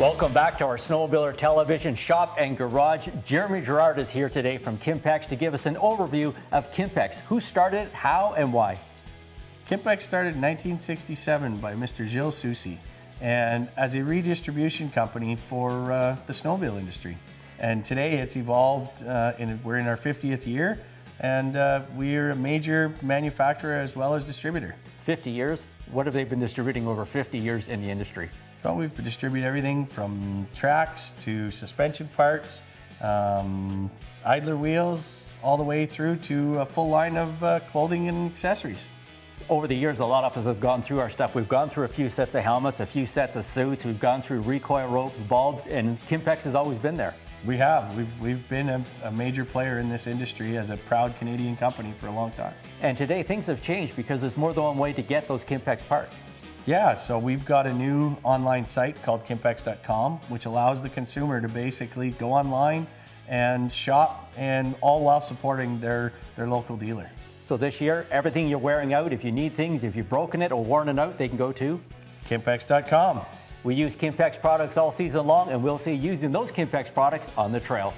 Welcome back to our Snowmobiler Television Shop and Garage. Jeremy Gerard is here today from Kimpex to give us an overview of Kimpex. Who started it, how, and why? Kimpex started in 1967 by Mr. Gilles Soucy and as a redistribution company for uh, the snowmobile industry. And today it's evolved, uh, in, we're in our 50th year, and uh, we're a major manufacturer as well as distributor. 50 years? What have they been distributing over 50 years in the industry? Well, we've distributed everything from tracks to suspension parts, um, idler wheels, all the way through to a full line of uh, clothing and accessories. Over the years, a lot of us have gone through our stuff. We've gone through a few sets of helmets, a few sets of suits. We've gone through recoil ropes, bulbs, and Kimpex has always been there. We have. We've, we've been a, a, major player in this industry as a proud Canadian company for a long time. And today things have changed because there's more than one way to get those Kimpex parts. Yeah, so we've got a new online site called Kimpex.com, which allows the consumer to basically go online and shop, and all while supporting their, their local dealer. So this year, everything you're wearing out, if you need things, if you've broken it or worn it out, they can go to Kimpex.com. We use Kimpex products all season long, and we'll see you using those Kimpex products on the trail.